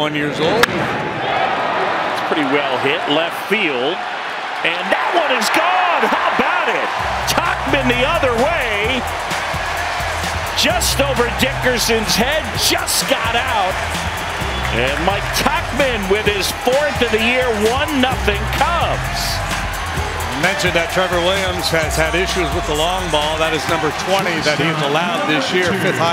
One years old. It's pretty well hit left field. And that one is gone. How about it? Tauchman the other way. Just over Dickerson's head. Just got out. And Mike Tauchman with his fourth of the year. 1 nothing Cubs. Mentioned that Trevor Williams has had issues with the long ball. That is number 20 that he's allowed this year. Fifth high.